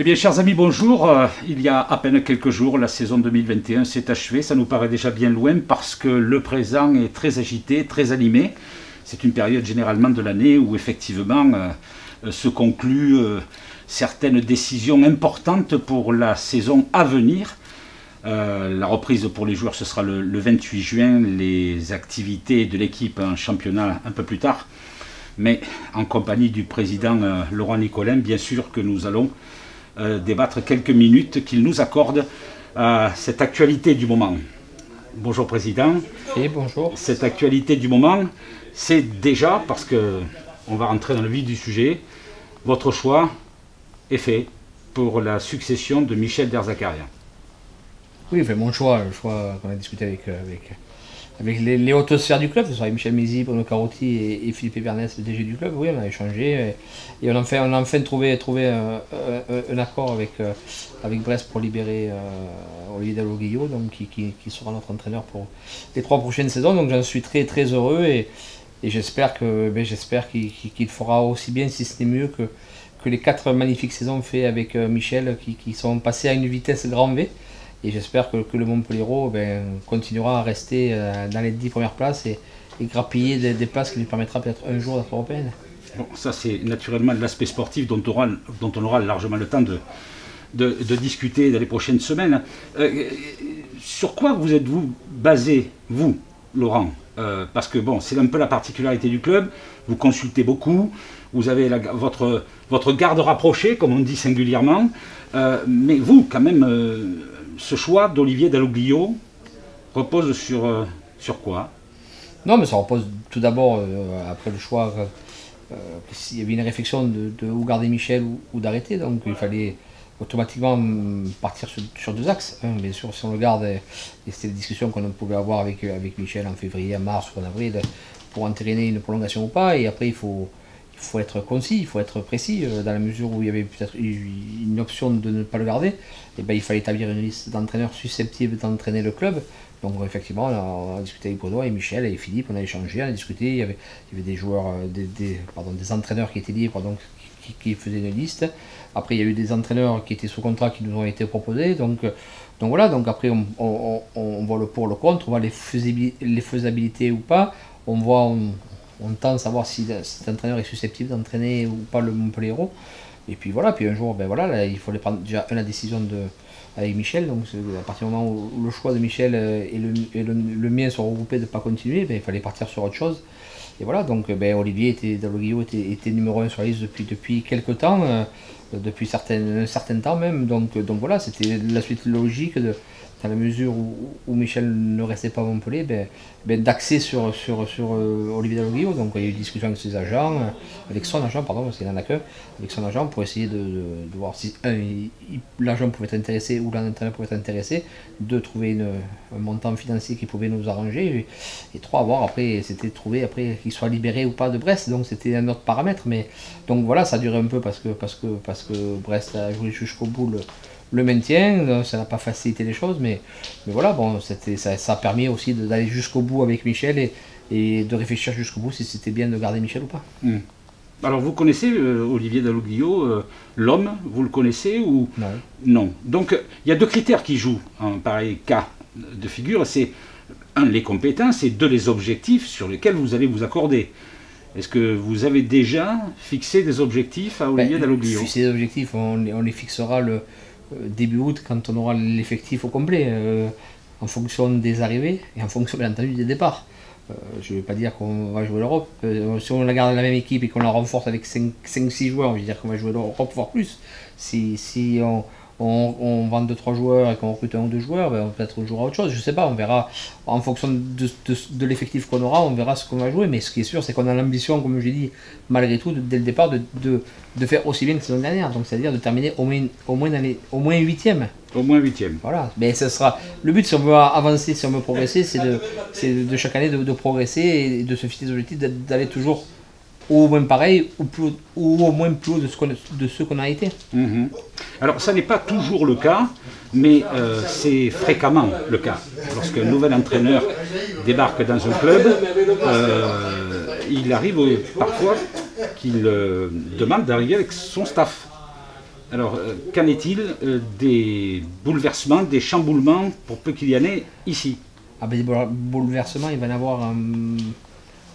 Eh bien, chers amis, bonjour. Euh, il y a à peine quelques jours, la saison 2021 s'est achevée. Ça nous paraît déjà bien loin parce que le présent est très agité, très animé. C'est une période généralement de l'année où effectivement euh, se concluent euh, certaines décisions importantes pour la saison à venir. la reprise pour les joueurs, ce sera le, le 28 juin. Les activités de l'équipe en championnat un peu plus tard. Mais en compagnie du président Laurent Nicolin, bien sûr que nous allons euh, débattre quelques minutes qu'il nous accorde à cette actualité du moment. Bonjour Président. Et bonjour. Cette actualité du moment, c'est déjà, parce que on va rentrer dans le vif du sujet, votre choix est fait pour la succession de Michel Derzakaria. Oui, fait mon choix, le choix qu'on a discuté avec, euh, avec avec les, hautes sphères du club, ce soit Michel Mézi, Bruno Carotti et, Philippe Evernès, le DG du club, oui, on a échangé et, on, a enfin, on a enfin trouvé, trouvé un, accord avec, euh, Brest pour libérer euh, Olivier Dalloguillo, donc qui, sera notre entraîneur pour les trois prochaines saisons. Donc j'en suis très très heureux et, j'espère ben, qu'il fera aussi bien, si ce n'est mieux que, les quatre magnifiques saisons faites avec euh, Michel, qui, qui sont passées à une vitesse grand V. Et j'espère que, le Montpellier ben, continuera à rester euh, dans les 10 premières places et, grappiller des, places qui lui permettra peut-être un jour d'être européenne. Bon, ça c'est naturellement l'aspect sportif dont on, aura, dont on aura largement le temps de, de, discuter dans les prochaines semaines. Euh, sur quoi vous êtes-vous basé, vous, Laurent euh, Parce que bon, c'est un peu la particularité du club, vous consultez beaucoup, vous avez votre, votre garde rapprochée, comme on dit singulièrement, mais vous, quand même ce choix d'Olivier Dalloglio repose sur, euh, sur quoi? Non, mais ça repose tout d'abord, euh, après le choix, euh, s'il y avait une réflexion de, où garder Michel ou, d'arrêter, donc il fallait automatiquement hum, partir sur, deux axes. Hein. Bien sûr, si on le garde, et c'était la discussion qu'on pouvait avoir avec, avec Michel en février, en mars ou en avril, pour entraîner une prolongation ou pas, et après il faut il faut être concis, il faut être précis, euh, dans la mesure où il y avait peut-être une option de ne pas le garder, et eh ben, il fallait établir une liste d'entraîneurs susceptibles d'entraîner le club. Donc effectivement, on a, discuté avec Bruno et Michel et Philippe, on a échangé, on a discuté, il y avait, il des joueurs, euh, des, pardon, des entraîneurs qui étaient libres, donc qui, faisaient une liste. Après, il y a eu des entraîneurs qui étaient sous contrat qui nous ont été proposés. Donc, donc voilà, donc après, on, voit le pour, le contre, on voit les, faisabilités, ou pas. On voit, tend à savoir si cet entraîneur est susceptible d'entraîner ou pas le Montpellier Et puis voilà, puis un jour, ben voilà, il fallait prendre déjà la décision de, avec Michel. Donc à partir du moment où le choix de Michel euh, et le, le, mien sont regroupés de ne pas continuer, ben, il fallait partir sur autre chose. Et voilà, donc ben, Olivier était, était, était, numéro 1 sur la liste depuis, depuis quelques temps, euh, depuis certains, un certain temps même. Donc, donc voilà, c'était la suite logique de, dans la mesure où, Michel ne restait pas à Montpellier, ben, ben, d'axer sur, euh, Olivier Dalloglio. Donc il y a eu une discussion avec ses agents, euh, avec son agent, pardon, parce qu'il en a que, avec son agent pour essayer de, voir si l'agent pouvait être intéressé ou l'entraîneur pouvait être intéressé, de trouver une, un montant financier qui pouvait nous arranger, et, trois, voir après, c'était trouver après qu'il soit libéré ou pas de Brest, donc c'était un autre paramètre. Mais donc voilà, ça duré un peu parce que, parce que, parce que Brest a joué jusqu'au bout le maintien, ça n'a pas facilité les choses, mais, mais voilà, bon, ça, ça a permis aussi d'aller jusqu'au bout avec Michel et, et de réfléchir jusqu'au bout si c'était bien de garder Michel ou pas. Hmm. Alors vous connaissez euh, Olivier Dalloglio, euh, l'homme, vous le connaissez ou Non. Non. Donc il y a deux critères qui jouent en pareil cas de figure, c'est un les compétences et deux les objectifs sur lesquels vous allez vous accorder. Est-ce que vous avez déjà fixé des objectifs à Olivier ben, Dalloglio? Fixer des objectifs, on, on les fixera le, euh, début août quand on aura l'effectif au complet, euh, en fonction des arrivées et en fonction bien entendu des départs. Euh, je ne vais pas dire qu'on va jouer l'Europe. si on la garde la même équipe et qu'on la renforce avec 5-6 joueurs, je veux dire qu'on va jouer l'Europe, voire plus. Si, si on, on, vend 2-3 joueurs et qu'on recrute un ou deux joueurs, ben, on peut-être jouera autre chose. Je sais pas, on verra en fonction de, l'effectif qu'on aura, on verra ce qu'on va jouer. Mais ce qui est sûr, c'est qu'on a l'ambition, comme j'ai dit, malgré tout, dès le départ, de, faire aussi bien que la saison dernière. Donc c'est-à-dire de terminer au moins, au moins, dans les, au moins 8 Au moins 8 Voilà. Mais ce sera. Le but, si on veut avancer, si on veut progresser, c'est de, de, chaque année de, progresser et de se fixer des objectifs, d'aller toujours ou au moins pareil, ou, plus, ou au moins plus haut de ce qu'on, a été. Mhm. Alors ça n'est pas toujours le cas, mais euh, c'est fréquemment le cas. Lorsqu'un nouvel entraîneur débarque dans un club, euh, il arrive parfois qu'il euh, demande d'arriver avec son staff. Alors, qu'en est-il des bouleversements, des chamboulements, pour peu qu'il y en ait ici? Ah ben, des bouleversements, il va y en avoir...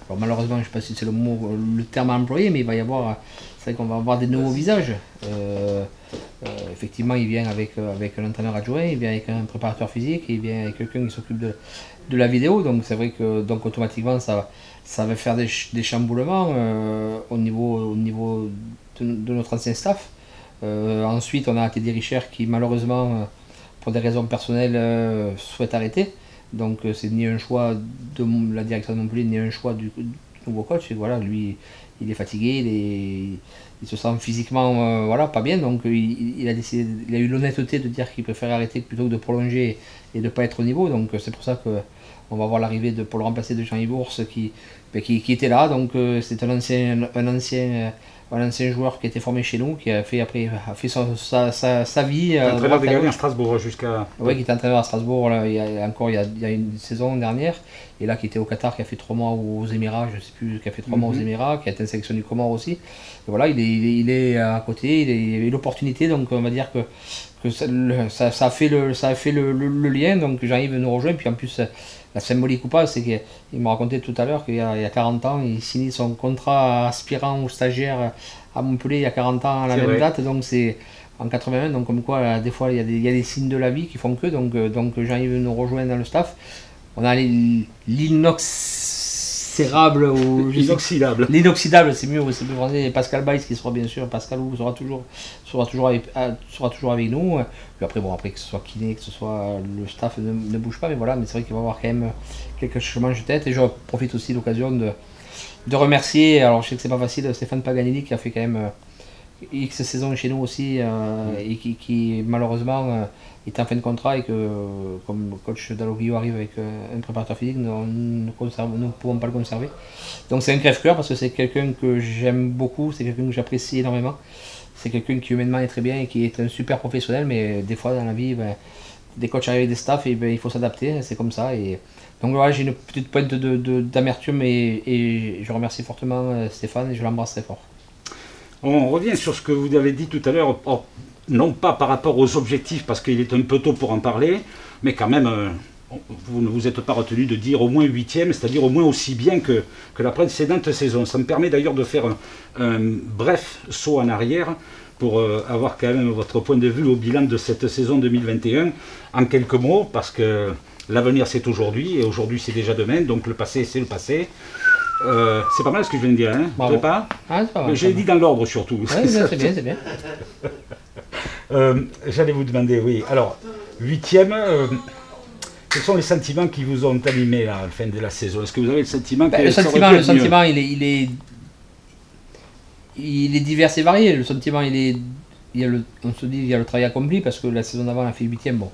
alors, malheureusement, je ne sais pas si c'est le, mot, le terme à employer, mais il va y avoir... C'est vrai qu'on va avoir des nouveaux visages. effectivement, il vient avec, avec un entraîneur adjoint, il vient avec un préparateur physique, il vient avec quelqu'un qui s'occupe de, de, la vidéo. Donc c'est vrai que donc automatiquement ça, ça va faire des, des chamboulements au niveau, au niveau de, notre ancien staff. Euh, ensuite, on a Teddy Richard qui, malheureusement, euh, pour des raisons personnelles, euh, souhaite arrêter. Donc, c'est ni un choix de la direction de Montpellier, ni un choix du, nouveau coach. Et voilà, lui, il est fatigué, il, se sent physiquement voilà, pas bien. Donc, il, a décidé, il a eu l'honnêteté de dire qu'il préfère arrêter plutôt que de prolonger et de ne pas être au niveau. Donc, c'est pour ça que on va voir l'arrivée de pour le remplacer de Jean-Yves Bourse qui, ben, qui, qui, était là. Donc, c'est un ancien un ancien joueur qui a été formé chez nous, qui a fait après a fait sa, sa, sa, vie. Euh, entraîneur des gardiens à Strasbourg jusqu'à. Oui, qui était entraîneur à Strasbourg là, il y a, encore il y a, il y a, une saison dernière, et là qui était au Qatar, qui a fait trois mois aux Émirats, je ne sais plus, qui a fait trois mois aux mhm. Émirats, qui a été sélectionné du Comore aussi. Et voilà, il est, il est, à côté, il, a eu l'opportunité, donc on va dire que, que ça, ça, a fait le, ça a fait le, le, lien, donc j'arrive à nous rejoindre, puis en plus la symbolique ou pas, c'est qu'il me racontait tout à l'heure qu'il y, a 40 ans, il signait son contrat aspirant ou stagiaire à Montpellier il y a 40 ans à la même date, donc c'est en 81, donc comme quoi des fois il y, a des, il y, a des, signes de la vie qui font que, donc, euh, donc Jean-Yves nous rejoindre dans le staff. On a l'inoxydable ou l'inoxydable. L'inoxydable, c'est mieux, c'est français. Pascal Baïs qui sera bien sûr, Pascal sera toujours, sera toujours avec, euh, sera toujours avec nous. Puis après, bon, après que ce soit kiné, que ce soit le staff ne, ne bouge pas, mais voilà, mais c'est vrai qu'il va y avoir quand même quelques changements de tête. Et je profite aussi de l'occasion de, de remercier, alors je sais que c'est pas facile, Stéphane Paganelli qui a fait quand même euh, X saisons chez nous aussi euh, et qui, malheureusement euh, est en fin de contrat et que comme coach Dalloglio arrive avec un préparateur physique, nous ne pouvons pas le conserver. Donc c'est un crève-cœur parce que c'est quelqu'un que j'aime beaucoup, c'est quelqu'un que j'apprécie énormément. C'est quelqu'un qui humainement est très bien et qui est un super professionnel, mais des fois dans la vie, ben, des coachs arrivent avec des staffs et ben, il faut s'adapter, c'est comme ça. Et, donc voilà, j'ai une petite pointe d'amertume de, et, je remercie fortement euh, Stéphane et je l'embrasse très fort. On revient sur ce que vous avez dit tout à l'heure, non pas par rapport aux objectifs, parce qu'il est un peu tôt pour en parler, mais quand même, euh, vous ne vous êtes pas retenu de dire au moins huitième, c'est-à-dire au moins aussi bien que, que la précédente saison. Ça me permet d'ailleurs de faire un, bref saut en arrière pour euh, avoir quand même votre point de vue au bilan de cette saison 2021 en quelques mots, parce que L'avenir c'est aujourd'hui et aujourd'hui c'est déjà demain, donc le passé c'est le passé. Euh, c'est pas mal ce que je viens de dire, hein Bravo. pas ah, pas J'ai dit dans l'ordre surtout. c'est bien, c'est bien. euh, J'allais vous demander, oui. Alors, huitième, euh, quels sont les sentiments qui vous ont animé à la fin de la saison? Est-ce que vous avez le sentiment ben, que Le sentiment, le sentiment il, est, il, est, il est divers et varié. Le sentiment, il est. Il y a le, on se dit il y a le travail accompli parce que la saison d'avant on a fait huitième. Bon,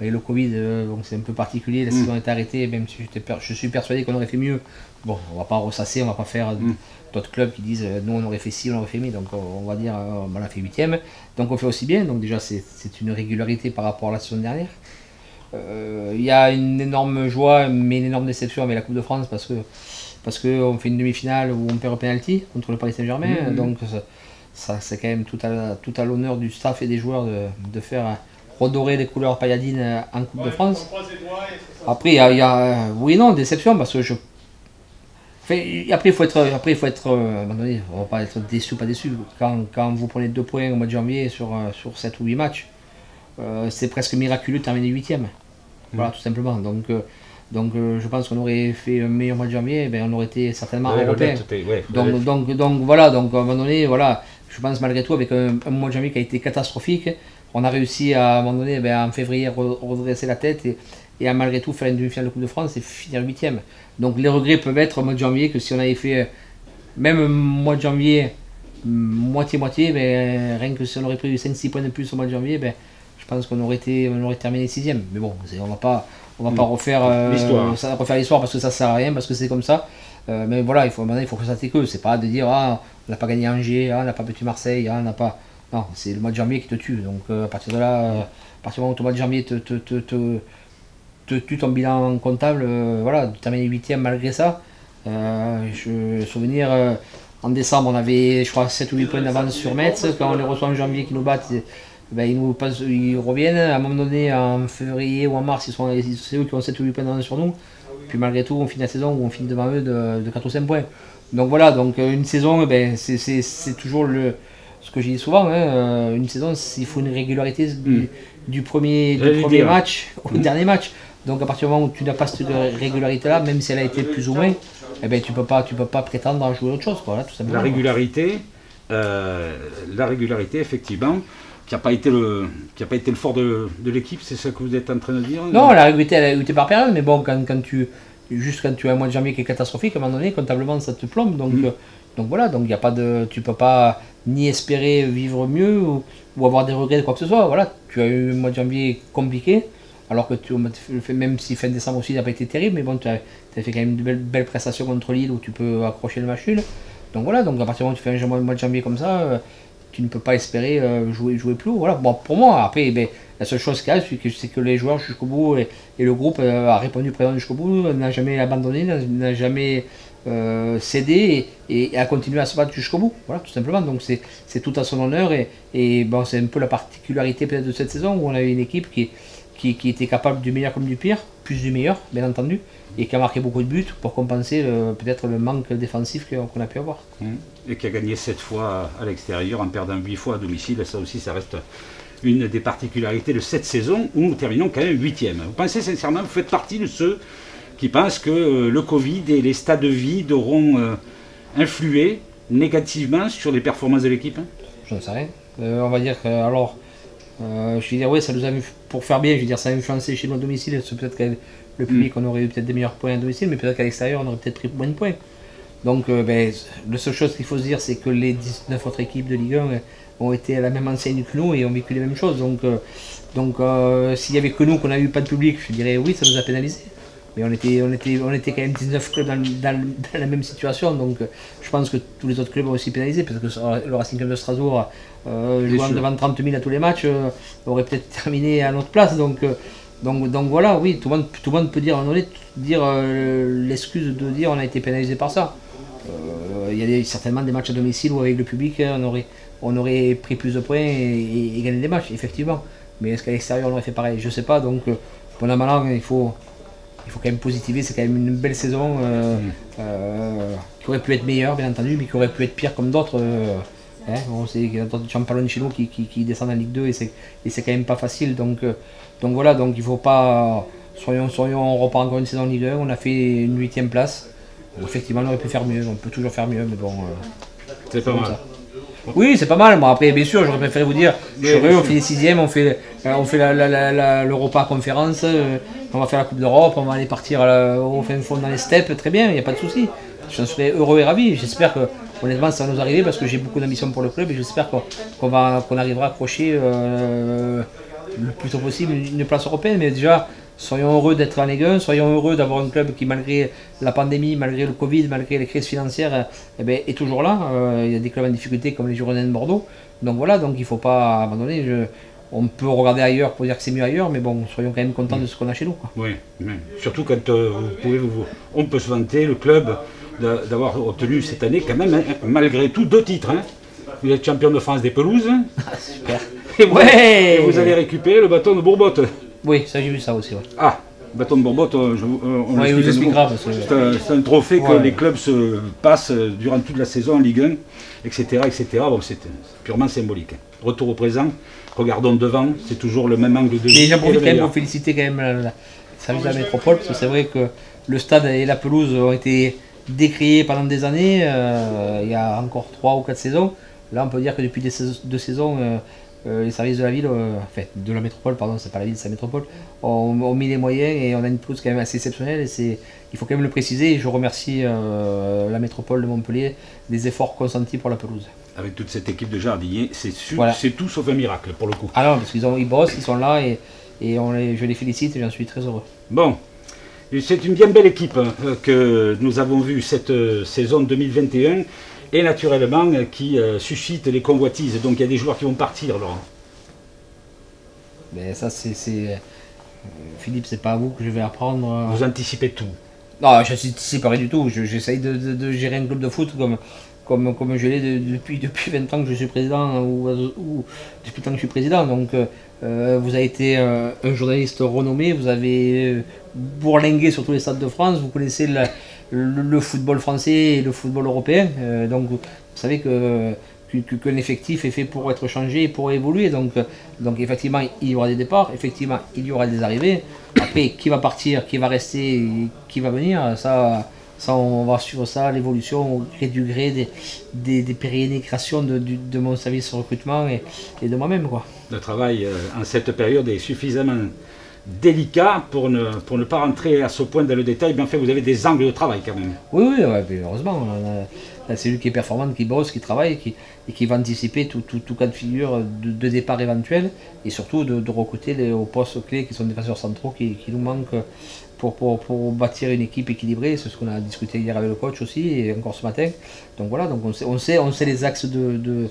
avec le Covid, euh, c'est un peu particulier, la mm. saison est arrêtée, même si je suis persuadé qu'on aurait fait mieux. Bon, on va pas ressasser, on va pas faire mm. d'autres clubs qui disent euh, nous on aurait fait ci, on aurait fait mieux, donc on va dire euh, on a fait huitième, donc on fait aussi bien, donc déjà c'est une régularité par rapport à la saison dernière. Il y a une énorme joie, mais une énorme déception avec la Coupe de France parce que parce qu'on fait une demi-finale où on perd au penalty contre le Paris Saint-Germain, mm, donc ça, c'est quand même tout à, tout à l'honneur du staff et des joueurs de, de faire redorer les couleurs pailladines euh, en Coupe de France. Après, il y, a, euh, oui et non, déception, parce que je. après, il faut être. Après, il faut être. Euh, on va pas être déçu ou pas déçu. Quand, quand, vous prenez deux points au mois de janvier sur, sur 7 ou 8 matchs, c'est presque miraculeux de terminer 8 Voilà, mm. tout simplement. Donc. Donc je pense qu'on aurait fait un meilleur mois de janvier, ben, on aurait été certainement européen. donc, donc, donc, voilà, donc à un moment donné, voilà, je pense malgré tout avec un, un, mois de janvier qui a été catastrophique, on a réussi à, un moment donné, ben, en février, redresser la tête et, à malgré tout faire une demi-finale de Coupe de France et finir huitième. Donc les regrets peuvent être au mois de janvier que si on avait fait euh, même mois de janvier moitié-moitié, ben, rien que si on aurait pris 5-6 points de plus au mois de janvier, ben, je pense qu'on aurait, été, on aurait terminé sixième. Mais bon, on va pas, on va pas mm. refaire euh, l'histoire refaire l'histoire parce que ça sert à rien, parce que c'est comme ça. Euh, mais voilà, il faut, il faut que ça que. C'est pas de dire ah, on n'a pas gagné Angers, ah, on n'a pas battu Marseille, ah, on n'a pas. Non, c'est le mois de janvier qui te tue. Donc euh, à partir de là, euh, à partir du moment où le mois de janvier te, te, te, te, tue ton bilan comptable, euh, voilà, tu termines 8 malgré ça. je souvenir en décembre, on avait, je crois, 7 ou 8 points d'avance sur Metz. Quand on les reçoit en janvier, qui nous battent, ben, ils, nous passent, ils reviennent. À un moment donné, en février ou en mars, ils sont, c'est eux qui ont 7 ou 8 points d'avance sur nous. Puis malgré tout, on finit la saison où on finit devant eux de, de 4 ou 5 points. Donc voilà, donc euh, une saison, ben, c'est toujours le, ce que je dis souvent, hein, euh, une saison, il faut une régularité du, premier, du premier match au mm. dernier match. Donc à partir du moment où tu n'as pas cette régularité-là, même si elle a été plus ou moins, eh ben, tu ne peux, pas, tu peux pas prétendre à jouer autre chose. Quoi, tout la régularité, euh, la régularité, effectivement, qui n'a pas été le qui a pas été le fort de, de l'équipe, c'est ça que vous êtes en train de dire Non, la régularité, elle a été par période, mais bon, quand, quand tu juste quand tu as un mois de janvier qui est catastrophique, à un moment donné, comptablement, ça te plombe. Donc, mm. Donc voilà, donc il a pas de, tu peux pas ni espérer vivre mieux ou, avoir des regrets de quoi que ce soit. Voilà, tu as eu un mois de janvier compliqué, alors que tu, même si fin décembre aussi n'a pas été terrible, mais bon, tu as, fait quand même de belles, prestations contre Lille où tu peux accrocher le match Donc voilà, donc à partir du moment où tu fais un mois de janvier comme ça, euh, ne peux pas espérer euh, jouer, jouer plus haut. Voilà. Bon, pour moi, après, ben, la seule chose y a, c'est que, les joueurs jusqu'au bout et, le groupe euh, a répondu présent jusqu'au bout, n'a jamais abandonné, n'a jamais euh, cédé et, a continué à se battre jusqu'au bout. Voilà, tout simplement. Donc c'est tout à son honneur et, et bon, c'est un peu la particularité peut-être de cette saison où on a une équipe qui, qui, était capable du meilleur comme du pire, plus du meilleur, bien entendu, et qui a marqué beaucoup de buts pour compenser peut-être le manque défensif qu'on a pu avoir. Mmh. Et qui a gagné 7 fois à l'extérieur en perdant 8 fois à domicile. Ça aussi, ça reste une des particularités de cette saison où nous terminons quand même huitième. Vous pensez sincèrement, vous faites partie de ceux qui pensent que euh, le Covid et les stades de vide auront euh, influé négativement sur les performances de l'équipe Je ne sais rien. Euh, on va dire que, alors, je vais dire, oui, ça nous a, pour faire bien, je veux dire, ça a influencé chez nous à domicile. Peut-être que le public, mm. on aurait eu peut-être des meilleurs points à domicile, mais peut-être qu'à l'extérieur, on aurait peut-être pris moins de points. Donc, ben, la seule chose qu'il faut se dire, c'est que les 19 autres équipes de Ligue 1 ont été à la même enseigne que nous et ont vécu les mêmes choses. Donc, euh, donc euh, s'il n'y avait que nous qu'on n'a eu pas de public, je dirais oui, ça nous a pénalisé. Mais on était, on était, on était quand même 19 clubs dans, la même situation, donc euh, je pense que tous les autres clubs ont aussi pénalisé, parce que le Racing Club de Strasbourg, jouant devant 30 000 à tous les matchs, aurait peut-être terminé à notre place. Donc, donc, donc voilà, oui, tout le monde, tout le monde peut dire, dire l'excuse de dire on a été pénalisé par ça. Il y a certainement des matchs à domicile où avec le public on aurait, on aurait pris plus de points et, gagné des matchs, effectivement. Mais est-ce qu'à l'extérieur on aurait fait pareil? Je ne sais pas. Donc, euh, bon, an, il faut, il faut quand même positiver. C'est quand même une belle saison euh, mm. euh, qui aurait pu être meilleure, bien entendu, mais qui aurait pu être pire comme d'autres. Hein. on sait qu'il y a d'autres champions chez nous qui, descendent en Ligue 2 et c'est, quand même pas facile. Donc, donc voilà, donc il faut pas. Soyons, soyons, on repart encore une saison en Ligue 1. On a fait une huitième place. Effectivement, on aurait pu faire mieux. On peut toujours faire mieux, mais bon. c'est pas mal. Oui, c'est pas mal. Bon, après, bien sûr, j'aurais préféré vous dire, je suis on fait les sixièmes, on fait, euh, on fait le repas conférence, euh, on va faire la Coupe d'Europe, on va aller partir euh, au fin fond dans les steppes, très bien, il n'y a pas de souci. Je serais heureux et ravi. J'espère que, honnêtement, ça va nous arriver parce que j'ai beaucoup d'ambition pour le club et j'espère qu'on va qu'on arrivera à accrocher le plus tôt possible une place européenne. Mais déjà, Soyons heureux d'être en Ligue 1, soyons heureux d'avoir un club qui, malgré la pandémie, malgré le Covid, malgré les crises financières, eh ben, est toujours là. Euh, il y a des clubs en difficulté comme les Girondins de Bordeaux. Donc voilà, donc il ne faut pas abandonner. on peut regarder ailleurs pour dire que c'est mieux ailleurs, mais bon, soyons quand même contents de ce qu'on a chez nous. Oui, surtout quand euh, vous pouvez on peut se vanter, le club, d'avoir obtenu cette année quand même, hein, malgré tout, deux titres. Hein. Vous êtes champion de France des pelouses. Ah, super. Et, ouais. et vous avez récupéré le bâton de Bourbotte. Oui, ça j'ai vu ça aussi. Ah, bâton de Bourbotte, euh, euh, on. C'est un, trophée que les clubs se passent durant toute la saison en Ligue 1, etc. etc. Bon, c'est purement symbolique. Retour au présent, regardons devant, c'est toujours le même angle de vue. Et j'en profite quand même pour féliciter quand même la, service de la métropole, parce que c'est vrai que le stade et la pelouse ont été décriés pendant des années, euh, il y a encore 3 ou 4 saisons. Là, on peut dire que depuis deux saisons, euh, les services de la ville, euh, enfin de la métropole, pardon, c'est pas la ville, c'est la métropole, ont, mis les moyens et on a une pelouse quand même assez exceptionnelle et c'est, il faut quand même le préciser et je remercie euh, la métropole de Montpellier des efforts consentis pour la pelouse. Avec toute cette équipe de jardiniers, c'est, c'est tout sauf un miracle pour le coup. Ah non, parce qu'ils ils bossent, ils sont là et, et on les, je les félicite et j'en suis très heureux. Bon, c'est une bien belle équipe hein, que nous avons vue cette saison 2021 et naturellement qui euh, suscite les convoitises. Donc il y a des joueurs qui vont partir, Laurent. Mais ça, c'est. Euh, Philippe, c'est pas à vous que je vais apprendre. Euh. Vous anticipez tout Non, je n'anticipe pas du tout. J'essaye de, gérer un club de foot comme, comme, comme je l'ai depuis, depuis 20 ans que je suis président ou, depuis le temps que je suis président. Donc vous avez été un journaliste renommé, vous avez bourlingué sur tous les stades de France, vous connaissez le, football français et le football européen. donc vous savez que qu'un effectif est fait pour être changé et pour évoluer. Donc, donc effectivement, il y aura des départs, effectivement, il y aura des arrivées. Après, qui va partir, qui va rester, qui va venir, ça, ça on va suivre ça, l'évolution au gré du gré des, des, des pérénégrations de, de, mon service recrutement et, de moi-même. Le travail euh, en cette période est suffisamment délicat pour ne, pour ne pas rentrer à ce point dans le détail. Bien fait, vous avez des angles de travail quand même. Oui, oui, heureusement. C'est lui qui est performant, qui bosse, qui travaille et qui va anticiper tout, cas de figure de, départ éventuel et surtout de, recruter les, aux postes clés qui sont des défenseurs centraux qui, nous manquent pour, pour, pour, bâtir une équipe équilibrée. C'est ce qu'on a discuté hier avec le coach aussi et encore ce matin. Donc voilà, donc on sait, on sait, les axes de,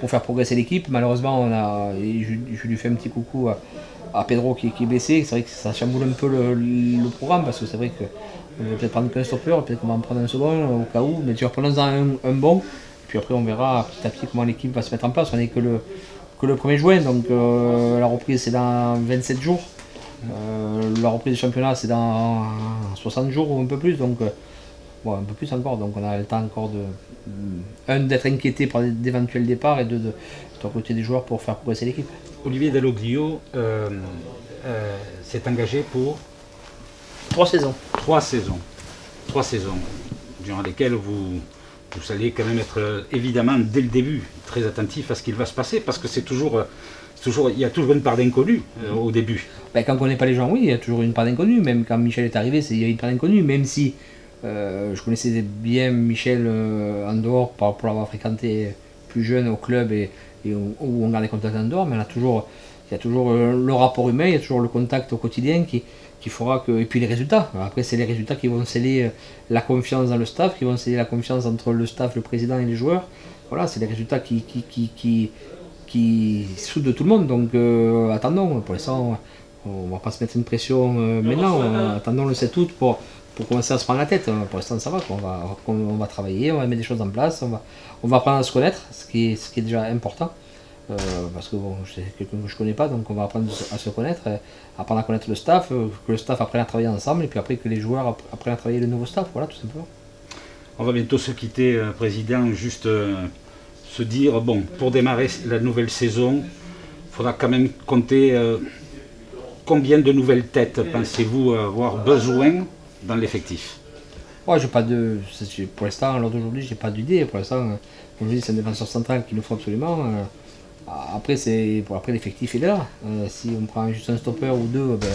pour faire progresser l'équipe. Malheureusement, on a, je, lui fais un petit coucou à Pedro qui, est blessé. C'est vrai que ça chamboule un peu le, programme parce que c'est vrai que on va peut-être prendre qu'un stopper, peut-être qu'on va en prendre un second au cas où, mais tu vas prendre un, un bon. Puis après, on verra petit à petit comment l'équipe va se mettre en place. On n'est que le, que le 1er juin, donc euh, la reprise c'est dans 27 jours. Euh, la reprise du championnat c'est dans 60 jours ou un peu plus, donc euh, un peu plus encore. Donc on a le temps encore de un d'être inquiété par d'éventuels départs et de, de, recruter des joueurs pour faire progresser l'équipe. Olivier Dalloglio s'est engagé pour trois saisons. Trois saisons. Trois saisons durant lesquelles vous vous allez quand même être euh, évidemment dès le début très attentif à ce qu'il va se passer parce que c'est toujours, euh, toujours, il y a toujours une part d'inconnu euh, au début. Ben, quand on ne connaît pas les gens, oui, il y a toujours une part d'inconnu. Même quand Michel est arrivé, il y a une part d'inconnu. Même si je connaissais bien Michel en dehors pour, pour l'avoir fréquenté plus jeune au club et, où, on gardait contact en dehors, mais il y a toujours, il y a toujours le rapport humain, il y a toujours le contact au quotidien qui, qui fera que. Et puis les résultats. Après, c'est les résultats qui vont sceller euh, la confiance dans le staff, qui vont sceller la confiance entre le staff, le président et les joueurs. Voilà, c'est les résultats qui, qui, qui, qui, qui soudent tout le monde. Donc euh, attendons, pour l'instant, on va pas se mettre une pression euh, maintenant. attendons le 7 août pour, pour commencer à se prendre la tête. Pour l'instant, ça va. On va, on va travailler, on va mettre des choses en place, on va, on va apprendre à se connaître, ce qui est, ce qui est déjà important. Euh, parce que bon, c'est quelqu'un que je connais pas, donc on va apprendre à se connaître, euh, apprendre à connaître le staff, euh, que le staff apprenne à travailler ensemble, et puis après que les joueurs apprennent à travailler le nouveau staff, voilà tout simplement. On va bientôt se quitter, Président, juste se dire, bon, pour démarrer la nouvelle saison, il faudra quand même compter combien de nouvelles têtes pensez-vous avoir besoin? Dans l'effectif Ouais, j'ai pas de. Pour l'instant, lors d'aujourd'hui, j'ai pas d'idée. Pour l'instant, comme je dis, c'est un défenseur central qu'il nous faut absolument. Après, c'est pour après l'effectif est là. Euh, si on prend juste un stopper ou deux, ben,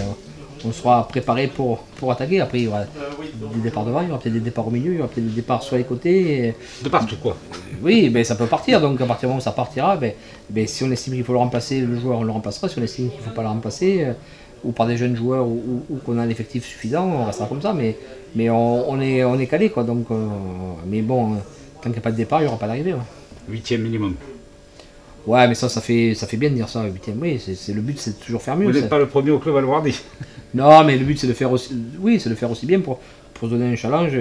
on sera préparé pour, pour attaquer. Après, il y aura des départs devant, il y aura peut-être des départs au milieu, il y aura peut-être des départs sur les côtés. De partout quoi. Oui, ben, ça peut partir. Donc à partir du moment où ça partira, ben, ben, si on estime qu'il faut le remplacer, le joueur on le remplacera. Si on estime qu'il ne faut pas le remplacer, euh, ou par des jeunes joueurs, ou, qu'on a l'effectif suffisant, on restera comme ça. Mais, mais on, est, on est calé quoi. Donc, euh, mais bon, tant qu'il n'y a pas de départ, il n'y aura pas d'arrivée. Huitième minimum. Ouais, mais ça, ça fait, ça fait bien de dire ça, 8 Oui, c'est, le but, c'est de toujours faire mieux. Vous n'êtes pas le premier au club à le voir dire. Non, mais le but, c'est de faire aussi, oui, c'est de faire aussi bien pour, pour se donner un challenge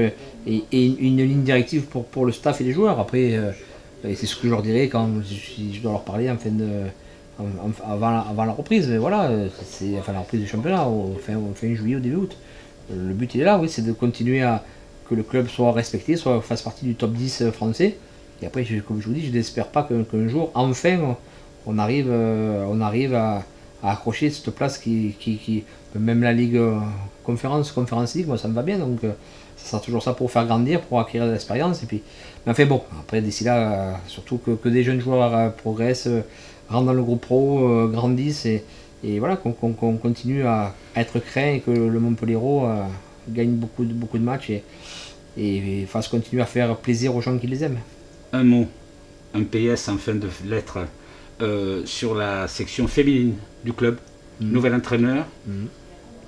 et, une ligne directive pour, pour le staff et les joueurs. Après, euh, c'est ce que je leur dirais quand je, dois leur parler en fin de, avant, avant, la reprise. Voilà, c'est enfin la reprise du championnat, au fin, fin juillet, au début août. Le but, il est là, oui, c'est de continuer à que le club soit respecté, soit fasse partie du top 10 français. Et après, comme je vous dis, je n'espère pas qu'un jour, enfin, on arrive, euh, on arrive à, accrocher cette place qui, même la Ligue euh, Conférence, Conférence League, moi ça me va bien. Donc, euh, ça sera toujours ça pour faire grandir, pour acquérir de l'expérience. Mais enfin bon, après d'ici là, surtout que, des jeunes joueurs progressent, rentrent dans le groupe pro, grandissent et, et voilà, qu'on continue à, être craint et que le Montpellier gagne beaucoup de, beaucoup de matchs et, et fasse continuer à faire plaisir aux gens qui les aiment un mot, un PS en fin de lettre euh, sur la section féminine du club. Mm. Nouvel entraîneur. Mm.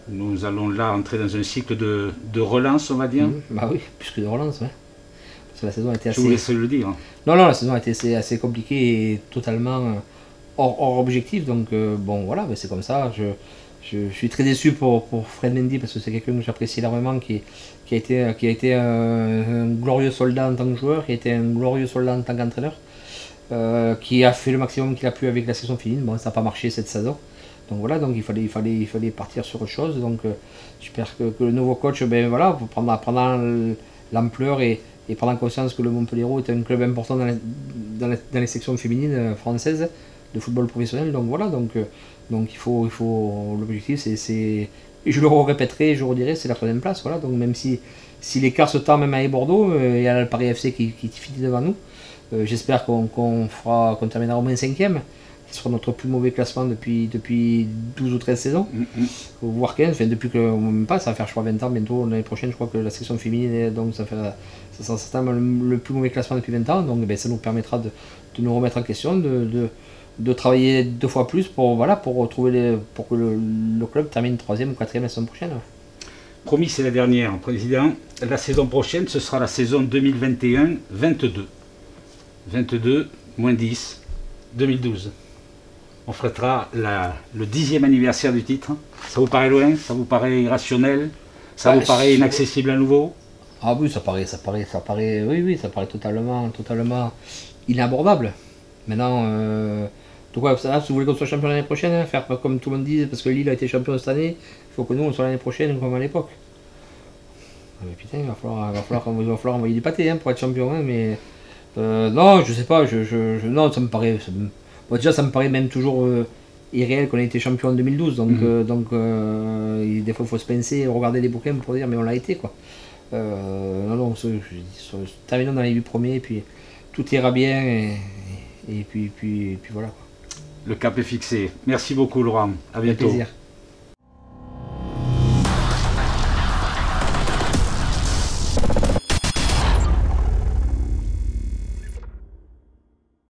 Nous allons là entrer dans un cycle de, relance, on va dire. Mm. Bah oui, plus que de relance, ouais. Parce que la saison a été assez. Je vous laisse le dire. Non, non, la saison a été assez, compliquée et totalement hors, objectif. Donc, euh, bon, voilà, c'est comme ça. Je, je, suis très déçu pour, pour Fred Mendy parce que c'est quelqu'un que j'apprécie énormément, qui, qui, a été, qui a été un, glorieux soldat en tant que joueur, qui a été un glorieux soldat en tant qu'entraîneur, euh, qui a fait le maximum qu'il a pu avec la saison féminine. Bon, ça n'a pas marché cette saison. Donc voilà, donc il fallait, il fallait, il fallait partir sur autre chose. Donc euh, j'espère que, le nouveau coach, ben voilà, prendre l'ampleur et, et prendre conscience que le Montpellier est un club important dans dans les sections féminines françaises de football professionnel. Donc voilà, donc donc il faut, il faut l'objectif, c'est, je le répéterai, je redirai, c'est la troisième place. Voilà. Donc même si, si l'écart se tend même avec Bordeaux, euh, il y a le Paris FC qui, qui finit devant nous. Euh, j'espère qu'on, fera, qu'on terminera au moins cinquième, qui sera notre plus mauvais classement depuis, depuis 12 ou 13 saisons, mm-hmm. voire 15, enfin depuis que même pas, ça va faire je crois 20 ans bientôt, l'année prochaine je crois que la section féminine, donc ça, fait, ça sera certainement le, plus mauvais classement depuis 20 ans, donc ben, ça nous permettra de, de, nous remettre en question, de de travailler deux fois plus pour, voilà, pour, retrouver les, pour que le, club termine troisième ou quatrième la saison prochaine. Promis, c'est la dernière, Président. La saison prochaine, ce sera la saison 2021-22. 22 moins 10, 2012. On fêtera la, le dixième anniversaire du titre. Ça vous paraît loin? Ça vous paraît irrationnel? Ça vous paraît inaccessible à nouveau? Ah oui, ça paraît, ça paraît, ça paraît, oui, oui, ça paraît totalement, totalement inabordable. Maintenant, euh, donc ça, si vous voulez qu'on soit champion l'année prochaine, hein, faire comme tout le monde dit, parce que Lille a été champion cette année, il faut que nous on soit l'année prochaine comme à l'époque. Ah, mais putain, il va falloir, va falloir, va falloir envoyer du pâté hein, pour être champion, hein, mais euh, non, je sais pas, je, je, non, ça me paraît, déjà ça me paraît même toujours euh, irréel qu'on ait été champion en 2012, donc, mhm. euh, donc des fois il faut se pincer regarder les bouquins pour dire mais on l'a été quoi. non, non, terminons dans les 8 premiers et puis tout ira bien et, et puis, puis, puis voilà. Le cap est fixé. Merci beaucoup Laurent. À bientôt.